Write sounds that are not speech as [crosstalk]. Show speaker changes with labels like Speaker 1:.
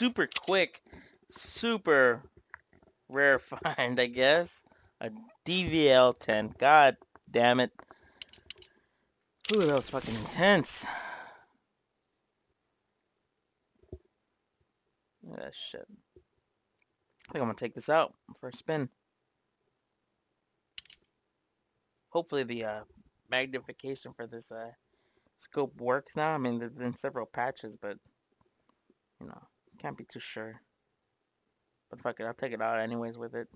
Speaker 1: super quick, super rare [laughs] find, I guess. A DVL 10. God damn it. Ooh, that was fucking intense. That shit. I think I'm gonna take this out for a spin. Hopefully the uh, magnification for this uh, scope works now. I mean, there's been several patches, but you know, can't be too sure. But fuck it, I'll take it out anyways with it.